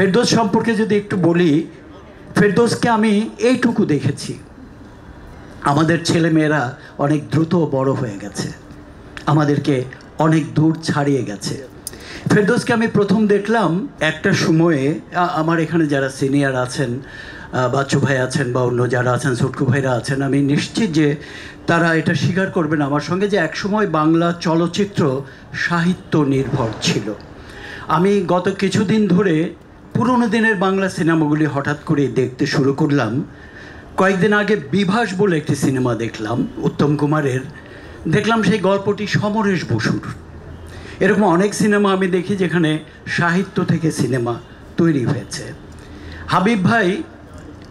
ফেরদোস সম্পর্কে যদি একটু বলি, ফেরদোসকে আমি এইটুকু দেখেছি। আমাদের ছেলেমেয়েরা অনেক দ্রুত বড় হয়ে গেছে। আমাদেরকে অনেক দূর ছাড়িয়ে গেছে। ফেরদোসকে আমি প্রথম দেখলাম একটা সময়ে আমার এখানে যারা সিনিয়র আছেন বাচ্চু ভাই আছেন বা অন্য যারা আছেন, সুটকু ভাইরা আছেন, আমি নিশ্চিত যে তারা এটা স্বীকার করবেন আমার সঙ্গে যে একসময় বাংলা চলচ্চিত্র সাহিত্য নির্ভর ছিল। আমি গত কিছুদিন ধরে পুরনো দিনের বাংলা সিনেমাগুলি হঠাৎ করে দেখতে শুরু করলাম। কয়েকদিন আগে বিভাস বলে একটি সিনেমা দেখলাম, উত্তম কুমারের। দেখলাম সেই গল্পটি সমরেশ বসুর। এরকম অনেক সিনেমা আমি দেখি যেখানে সাহিত্য থেকে সিনেমা তৈরি হয়েছে। হাবিব ভাই,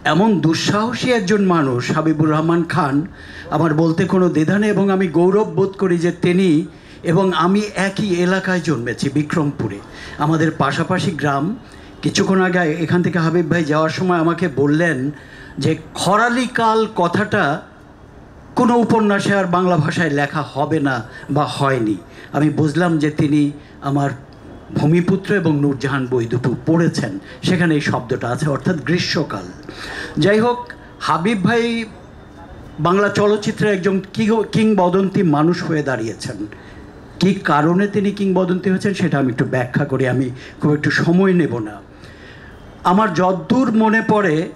এমন দুঃসাহসী একজন মানুষ, হাবিবুর রহমান খান, আমার বলতে কোনো দ্বিধা নেই এবং আমি গৌরব বোধ করি যে তিনি এবং আমি একই এলাকায় জন্মেছি, বিক্রমপুরে। আমাদের পাশাপাশি গ্রাম কিছুক্ষণ আগে এখান থেকে হাবিব ভাই যাওয়ার সময় আমাকে বললেন যে খরালিকাল কথাটা কোনো উপন্যাসে আর বাংলা ভাষায় লেখা হবে না বা হয়নি। আমি বুঝলাম যে তিনি আমার ভূমিপুত্র এবং নূরজাহান বই দুটো পড়েছেন। সেখানে এই শব্দটা আছে, অর্থাৎ গ্রীষ্মকাল। যাই হোক, হাবিব ভাই বাংলা চলচ্চিত্রে একজন কি- কিংবদন্তি মানুষ হয়ে দাঁড়িয়েছেন। কী কারণে তিনি কিংবদন্তি হয়েছেন সেটা আমি একটু ব্যাখ্যা করি, আমি খুব একটু সময় নেব না। আমার যদ্দূর মনে পড়ে,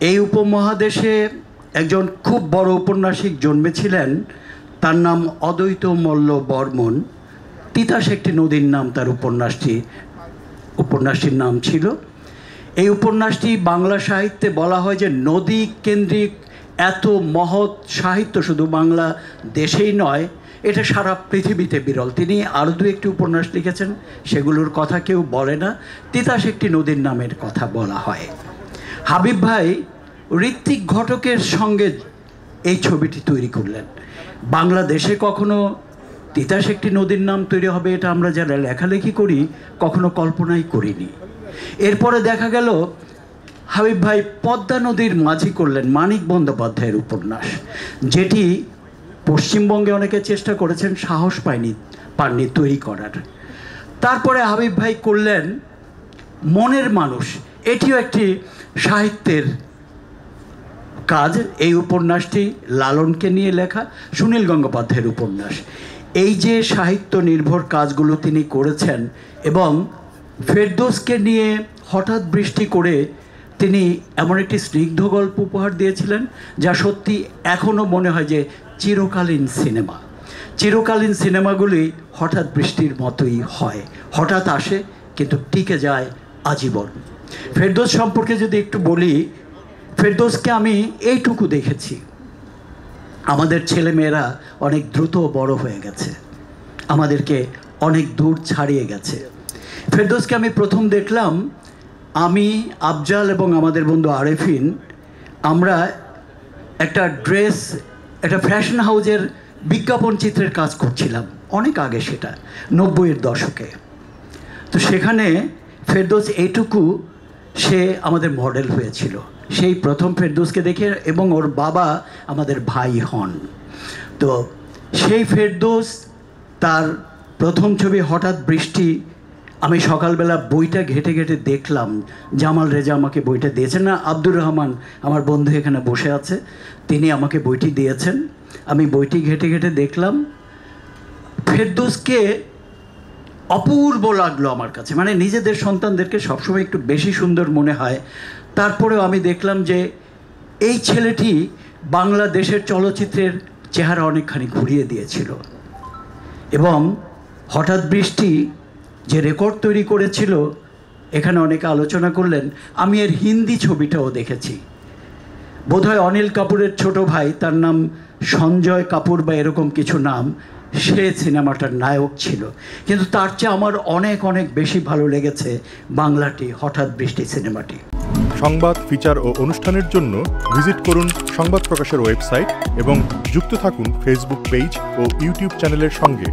এই উপমহাদেশে একজন খুব বড় উপন্যাসিক জন্মেছিলেন। তার নাম অদ্বৈত মল্ল বর্মন। তিতাস একটি নদীর নাম তার উপন্যাসটি, উপন্যাসটির নাম ছিল। এই উপন্যাসটি বাংলা সাহিত্যে বলা হয় যে নদী কেন্দ্রিক এত মহৎ সাহিত্য শুধু বাংলা দেশেই নয় এটা সারা পৃথিবীতে বিরল। তিনি আরও দু একটি উপন্যাস লিখেছেন, সেগুলোর কথা কেউ বলে না। তিতাস একটি নদীর নামের কথা বলা হয়। হাবিব ভাই ঋত্বিক ঘটকের সঙ্গে এই ছবিটি তৈরি করলেন। বাংলাদেশে কখনো তিতাস একটি নদীর নাম তৈরি হবে এটা আমরা যারা লেখালেখি করি, কখনো কল্পনাই করিনি। এরপরে দেখা গেল, হাবিব ভাই পদ্মা নদীর মাঝি করলেন মানিক বন্দ্যোপাধ্যায়ের উপন্যাস, যেটি পশ্চিমবঙ্গে অনেকে চেষ্টা করেছেন, সাহস পায়নি, পাননি তৈরি করার। তারপরে হাবিব ভাই করলেন, মনের মানুষ। এটিও একটি সাহিত্যের কাজ। এই উপন্যাসটি লালনকে নিয়ে লেখা, সুনীল গঙ্গোপাধ্যায়ের উপন্যাস। এই যে সাহিত্য নির্ভর কাজগুলো তিনি করেছেন এবং ফেরদোসকে নিয়ে হঠাৎ বৃষ্টি করে তিনি এমন একটি স্নিগ্ধ গল্প উপহার দিয়েছিলেন, যা সত্যি এখনও মনে হয় যে চিরকালীন সিনেমা। চিরকালীন সিনেমাগুলি হঠাৎ বৃষ্টির মতোই হয়। হঠাৎ আসে, কিন্তু টিকে যায় আজীবন। ফেরদোস সম্পর্কে যদি একটু বলি, ফেরদোসকে আমি এইটুকু দেখেছি। আমাদের ছেলেমেয়েরা অনেক দ্রুত বড় হয়ে গেছে। আমাদেরকে অনেক দূর ছাড়িয়ে গেছে। ফেরদোসকে আমি প্রথম দেখলাম আমি, আফজাল এবং আমাদের বন্ধু আরেফিন, আমরা একটা ড্রেস, একটা ফ্যাশন হাউজের বিজ্ঞাপন চিত্রের কাজ করছিলাম, অনেক আগে সেটা, নব্বইয়ের দশকে। তো সেখানে ফেরদৌস এইটুকু সে আমাদের মডেল হয়েছিল। সেই প্রথম ফেরদৌসকে দেখে এবং ওর বাবা আমাদের ভাই হন। তো সেই ফেরদৌস তার প্রথম ছবি হঠাৎ বৃষ্টি আমি সকালবেলা বইটা ঘেটে ঘেটে দেখলাম। জামাল রেজা আমাকে বইটা দিয়েছেন না, আব্দুর রহমান আমার বন্ধু এখানে বসে আছে, তিনি আমাকে বইটি দিয়েছেন। আমি বইটি ঘেটে ঘেটে দেখলাম, ফেরদৌসকে অপূর্ব লাগল আমার কাছে। মানে নিজেদের সন্তানদেরকে সবসময় একটু বেশি সুন্দর মনে হয়। তারপরেও আমি দেখলাম যে এই ছেলেটি বাংলাদেশের চলচ্চিত্রের চেহারা অনেকখানি ঘুরিয়ে দিয়েছিল। এবং হঠাৎ বৃষ্টি যে রেকর্ড তৈরি করেছিল, এখানে অনেকে আলোচনা করলেন, আমি এর হিন্দি ছবিটাও দেখেছি। বোধহয় অনিল কাপুরের ছোট ভাই, তার নাম সঞ্জয় কাপুর বা এরকম কিছু নাম, সে সিনেমাটার নায়ক ছিল। কিন্তু তার চেয়ে আমার অনেক অনেক বেশি ভালো লেগেছে বাংলাটি, হঠাৎ বৃষ্টি সিনেমাটি। সংবাদ, ফিচার ও অনুষ্ঠানের জন্য ভিজিট করুন সংবাদ প্রকাশের ওয়েবসাইট এবং যুক্ত থাকুন ফেসবুক পেজ ও ইউটিউব চ্যানেলের সঙ্গে।